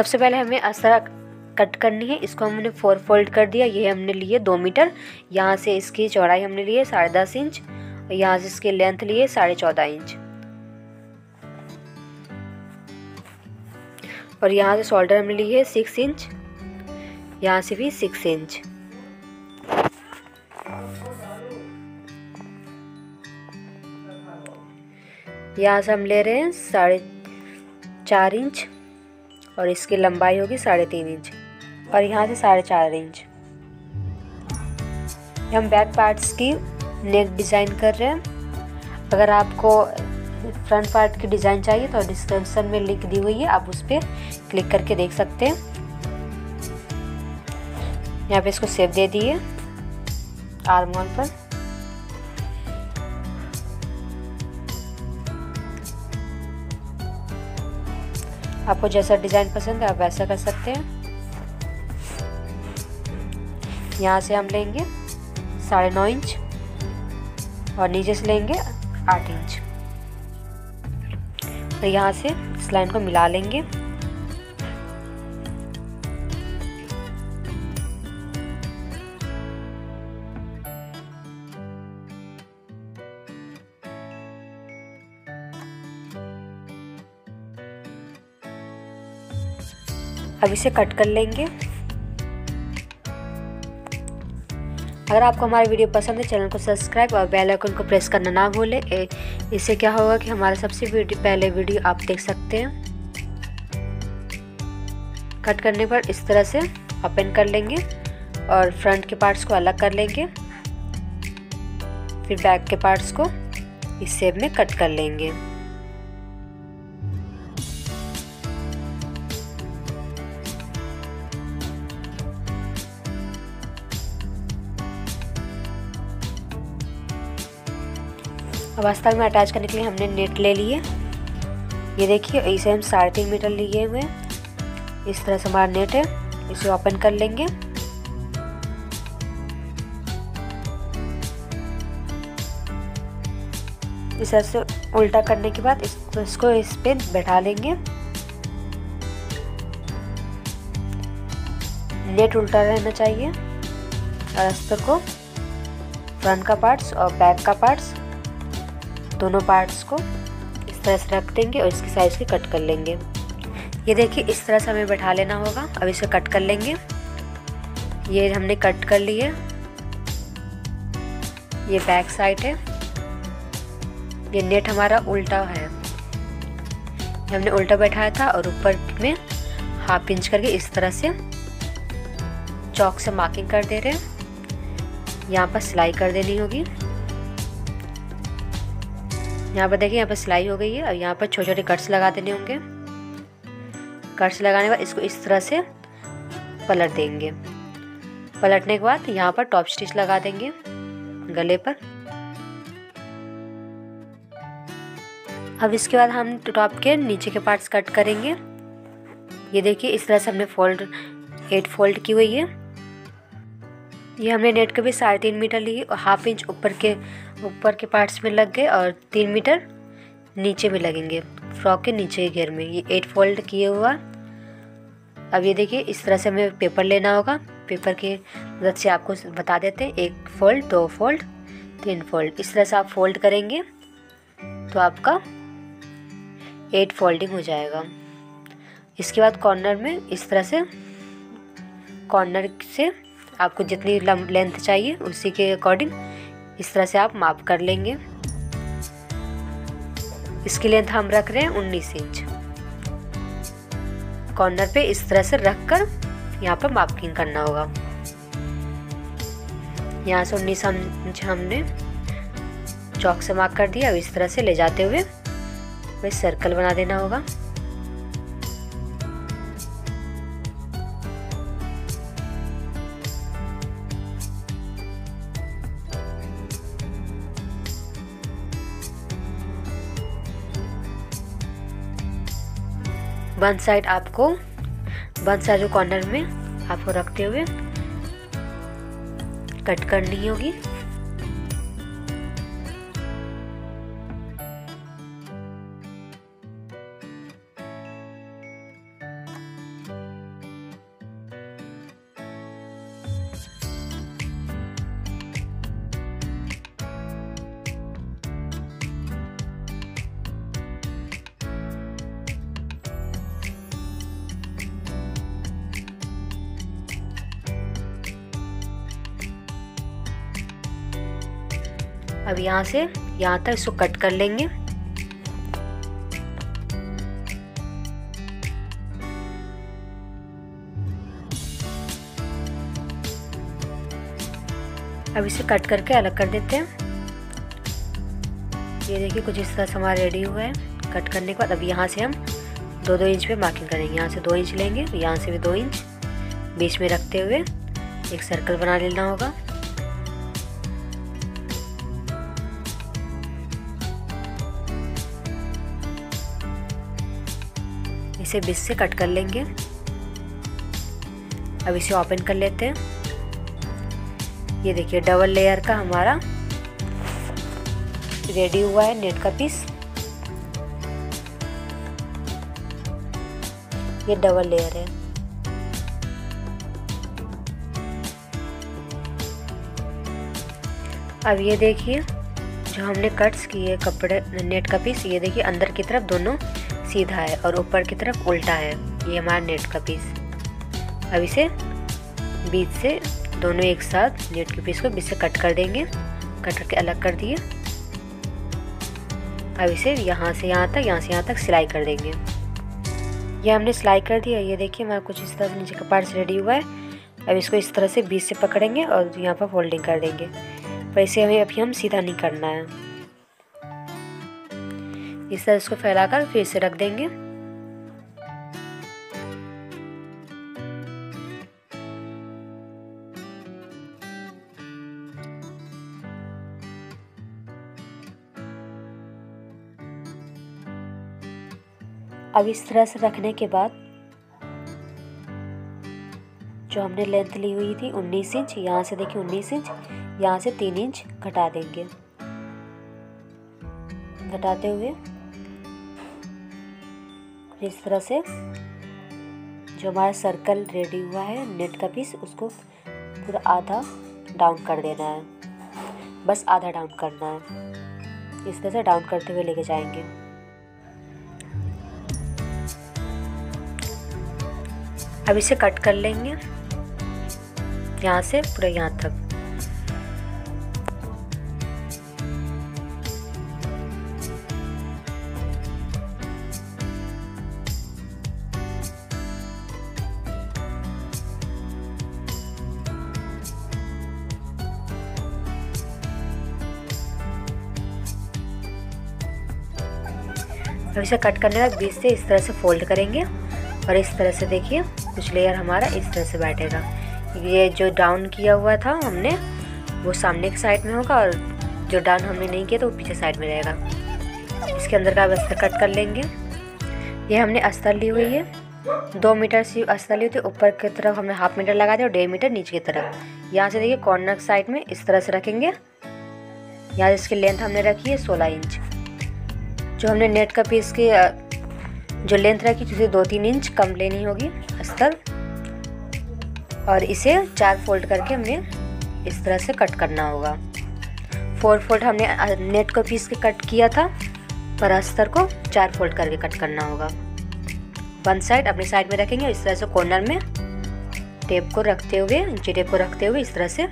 सबसे पहले हमें असरा कट करनी है, इसको हमने फोर फोल्ड कर दिया, ये हमने लिए दो मीटर, यहाँ से इसकी चौड़ाई हमने लिए साढ़े दस इंच और यहाँ से इसकी लेंथ लिए साढ़े चौदह इंच। और यहाँ से शोल्डर हमने ली है सिक्स इंच, यहाँ से भी सिक्स इंच। यहाँ से हम ले रहे हैं साढ़े चार इंच। और इसकी लंबाई होगी साढ़े तीन इंच और यहाँ से साढ़े चार इंच। हम बैक पार्ट्स की नेक डिज़ाइन कर रहे हैं। अगर आपको फ्रंट पार्ट की डिज़ाइन चाहिए तो डिस्क्रिप्शन में लिंक दी हुई है, आप उस पर क्लिक करके देख सकते हैं। यहाँ पे इसको सेव दे दिए। आर्म पर। आपको जैसा डिज़ाइन पसंद है, आप वैसा कर सकते हैं। यहाँ से हम लेंगे साढ़े नौ इंच और नीचे से लेंगे आठ इंच। तो यहाँ से इस लाइन को मिला लेंगे। अब इसे कट कर लेंगे। अगर आपको हमारी वीडियो पसंद है, चैनल को सब्सक्राइब और बेल आइकन को प्रेस करना ना भूलें। इससे क्या होगा कि हमारा सबसे पहले वीडियो आप देख सकते हैं। कट करने पर इस तरह से ओपन कर लेंगे और फ्रंट के पार्ट्स को अलग कर लेंगे। फिर बैक के पार्ट्स को इस शेप में कट कर लेंगे। अब अस्तर में अटैच करने के लिए हमने नेट ले लिए ये देखिए, इसे हम साढ़े तीन मीटर लिए हुए इस तरह से हमारा नेट है। इसे ओपन कर लेंगे। इस तरह से उल्टा करने के बाद इसको इसको इस पे बैठा लेंगे। नेट उल्टा रहना चाहिए। और अस्तर को फ्रंट का पार्ट्स और बैक का पार्ट्स दोनों पार्ट्स को इस तरह से रख देंगे और इसकी साइज़ की कट कर लेंगे। ये देखिए, इस तरह से हमें बैठा लेना होगा। अब इसे कट कर लेंगे। ये हमने कट कर लिए ये बैक साइड है। ये नेट हमारा उल्टा है। हमने उल्टा बैठाया था और ऊपर में हाफ़ इंच करके इस तरह से चौक से मार्किंग कर दे रहे हैं। यहाँ पर सिलाई कर देनी होगी। यहाँ पर देखिए, यहाँ पर सिलाई हो गई है और यहाँ पर छोटे छोटे कट्स लगा देने होंगे। कट्स लगाने के बाद इसको इस तरह से पलट देंगे। पलटने के बाद यहाँ पर टॉप स्टिच लगा देंगे गले पर। अब इसके बाद हम टॉप के नीचे के पार्ट्स कट करेंगे। ये देखिए, इस तरह से हमने फोल्ड एट फोल्ड की हुई है। ये हमने नेट के भी साढ़े तीन मीटर ली और हाफ़ इंच ऊपर के ऊपर के पार्ट्स में लग गए और तीन मीटर नीचे में लगेंगे। फ्रॉक के नीचे के घेर में। ये एट फोल्ड किए हुआ। अब ये देखिए, इस तरह से हमें पेपर लेना होगा। पेपर की मदद से आपको बता देते हैं। एक फोल्ड दो फोल्ड तीन फोल्ड इस तरह से आप फोल्ड करेंगे तो आपका एट फोल्डिंग हो जाएगा। इसके बाद कॉर्नर में इस तरह से कॉर्नर से आपको जितनी लेंथ चाहिए, उसी के अकॉर्डिंग इस तरह से आप माप कर लेंगे। इसकी लेंथ हम रख रहे हैं उन्नीस इंच। कॉर्नर पे इस तरह से रख कर यहाँ पर मार्किंग करना होगा। यहाँ से उन्नीस इंच हमने चौक से मार्क कर दिया। अब इस तरह से ले जाते हुए सर्कल बना देना होगा। वन साइड आपको वन साइड कॉर्नर में आपको रखते हुए कट करनी होगी। अब यहाँ से, यहाँ तक इसको कट कर लेंगे। अब इसे कट करके अलग कर देते हैं। ये देखिए कुछ इस तरह से हमारा रेडी हुआ है। कट करने के बाद अब यहाँ से हम दो दो इंच पे मार्किंग करेंगे। यहाँ से दो इंच लेंगे, यहाँ से भी दो इंच बीच में रखते हुए एक सर्कल बना लेना होगा। इसे बीच से कट कर लेंगे। अब इसे ओपन कर लेते हैं। ये देखिए डबल लेयर का हमारा रेडी हुआ है नेट का पीस ये डबल लेयर है। अब ये देखिए, जो हमने कट्स किए कपड़े नेट का पीस ये देखिए, अंदर की तरफ़ दोनों सीधा है और ऊपर की तरफ़ उल्टा है। ये हमारा नेट का पीस अब इसे बीच से दोनों एक साथ नेट के पीस को बीच से कट कर देंगे। कट करके अलग कर दिए। अब इसे यहाँ से यहाँ तक, यहाँ से यहाँ तक सिलाई कर देंगे। ये हमने सिलाई कर दिया। ये देखिए, हमारा कुछ इस तरह से नीचे का पार्ट्स रेडी हुआ है। अब इसको इस तरह से बीच से पकड़ेंगे और यहाँ पर फोल्डिंग कर देंगे। पर इसे हमें अभी हम सीधा नहीं करना है। इस तरह इसको फैलाकर फिर से रख देंगे। अब इस तरह से रखने के बाद जो हमने लेंथ ली हुई थी 19 इंच, यहाँ से देखिए 19 इंच, यहाँ से तीन इंच घटा देंगे। घटाते हुए इस तरह से जो हमारा सर्कल रेडी हुआ है नेट का पीस उसको पूरा आधा डाउन कर देना है। बस आधा डाउन करना है। इस तरह से डाउन करते हुए लेके जाएँगे। अब इसे कट कर लेंगे। यहाँ से पूरा यहाँ तक। अब इसे कट करने का बीच से इस तरह से फोल्ड करेंगे और इस तरह से देखिए, कुछ लेयर हमारा इस तरह से बैठेगा। ये जो डाउन किया हुआ था हमने, वो सामने के साइड में होगा और जो डाउन हमने नहीं किया तो वो पीछे साइड में रहेगा। इसके अंदर का अस्तर कट कर लेंगे। ये हमने अस्तर ली हुई है। दो मीटर सी अस्तर ली थी, ऊपर की तरफ़ हमने हाफ़ मीटर लगा दिया और डेढ़ मीटर नीचे की तरफ़। यहाँ से देखिए कॉर्नर साइड में इस तरह से रखेंगे। यहाँ इसकी लेंथ हमने रखी है सोलह इंच जो हमने नेट का पीस की जो लेंथ रखी उसे दो तीन इंच कम लेनी होगी, अस्तर, और इसे चार फोल्ड करके हमें इस तरह से कट करना होगा। फोर फोल्ड हमने नेट का पीस के कट किया था, पर अस्तर को चार फोल्ड करके कट करना होगा। वन साइड अपनी साइड में रखेंगे, इस तरह से कॉर्नर में टेप को रखते हुए, नीचे टेप को रखते हुए इस तरह से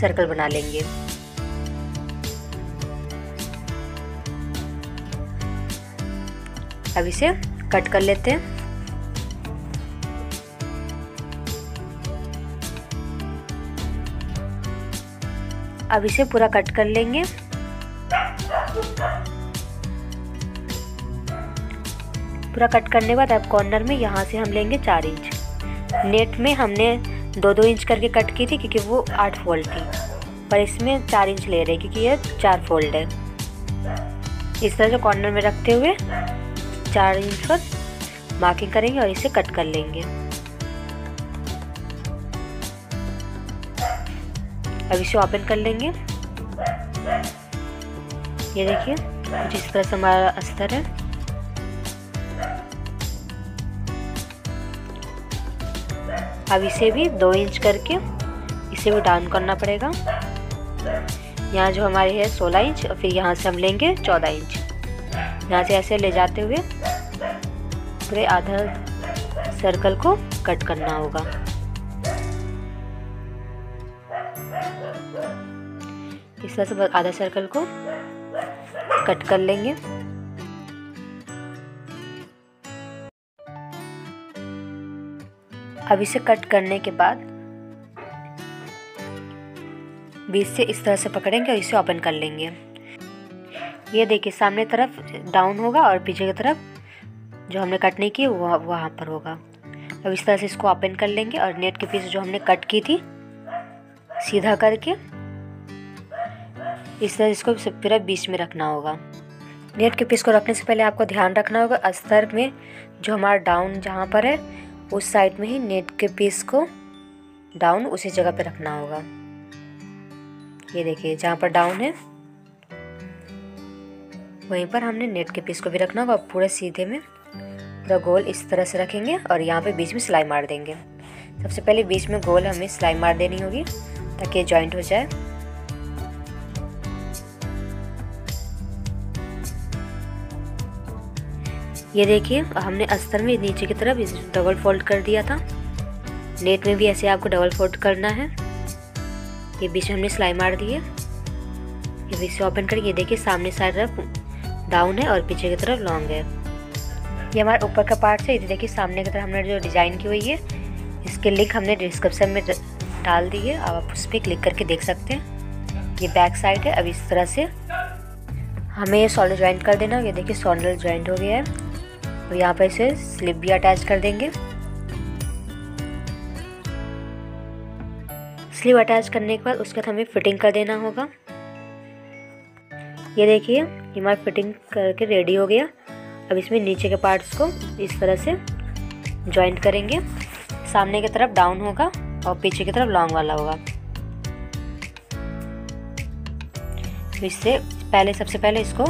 सर्कल बना लेंगे। अब इसे कट कर लेते हैं। अब इसे पूरा कट कर लेंगे। पूरा कट करने के बाद अब कॉर्नर में यहाँ से हम लेंगे चार इंच नेट में हमने दो दो इंच करके कट की थी क्योंकि वो आठ फोल्ड थी। पर इसमें चार इंच ले रहे क्योंकि ये चार फोल्ड है। इस तरह से कॉर्नर में रखते हुए चार इंच पर मार्किंग करेंगे और इसे कट कर लेंगे। अब इसे ओपन कर लेंगे। ये देखिए, जिस तरह से हमारा अस्तर है। अब इसे भी दो इंच करके इसे भी डाउन करना पड़ेगा। यहाँ जो हमारे है सोलह इंच, और फिर यहाँ से हम लेंगे चौदह इंच। यहाँ से ऐसे ले जाते हुए पूरे आधा सर्कल को कट करना होगा। इस तरह से आधा सर्कल को कट कर लेंगे। अब इसे कट करने के बाद बीच से इस तरह से पकड़ेंगे और इसे ओपन कर लेंगे। ये देखिए, सामने तरफ़ डाउन होगा और पीछे की तरफ़ जो हमने कट नहीं की वह, वहाँ पर होगा। अब इस तरह से इसको ओपन कर लेंगे और नेट के पीस जो हमने कट की थी, सीधा करके इस तरह इसको पूरा बीच में रखना होगा। नेट के पीस को रखने से पहले आपको ध्यान रखना होगा, अस्तर में जो हमारा डाउन जहाँ पर है, उस साइड में ही नेट के पीस को डाउन उसी जगह पे रखना होगा। ये देखिए, जहाँ पर डाउन है वहीं पर हमने नेट के पीस को भी रखना होगा पूरे सीधे में। पूरा गोल इस तरह से रखेंगे और यहाँ पे बीच में सिलाई मार देंगे। सबसे पहले बीच में गोल हमें सिलाई मार देनी होगी, ताकि ये जॉइंट हो जाए। ये देखिए, हमने अस्तर में नीचे की तरफ़ डबल फोल्ड कर दिया था। नेट में भी ऐसे आपको डबल फोल्ड करना है। ये बीच में हमने सिलाई मार दी है। ये बीच से ओपन करके ये देखिए सामने साइड तरफ़ डाउन है और पीछे की तरफ़ लॉन्ग है। ये हमारे ऊपर का पार्ट है। ये देखिए, सामने की तरफ़ हमने जो डिज़ाइन की हुई है, इसके लिंक हमने डिस्क्रिप्शन में डाल दी है। आप उस पर क्लिक करके देख सकते हैं। ये बैक साइड है। अब इस तरह से हमें ये सॉल्डर ज्वाइंट कर देना। ये देखिए सॉल्डर ज्वाइंट हो गया है। और यहाँ पर इसे स्लिप भी अटैच कर देंगे। स्लीव अटैच करने के बाद उसके बाद हमें फिटिंग कर देना होगा। ये देखिए हमारा फिटिंग करके रेडी हो गया। अब इसमें नीचे के पार्ट्स को इस तरह से जॉइंट करेंगे। सामने की तरफ़ डाउन होगा और पीछे की तरफ़ लॉन्ग वाला होगा। इससे पहले, सबसे पहले इसको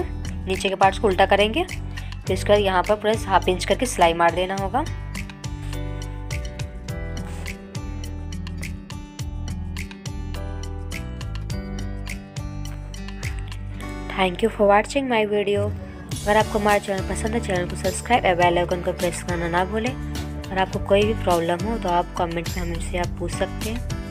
नीचे के पार्ट्स को उल्टा करेंगे। फिर इसके बाद यहाँ पर पूरा हाफ़ इंच करके सिलाई मार देना होगा। Thank you for watching my video अगर आपको हमारा चैनल पसंद है, चैनल को सब्सक्राइब और बेल आइकन को प्रेस करना ना भूलें। और आपको कोई भी प्रॉब्लम हो तो आप कमेंट में हमसे आप पूछ सकते हैं।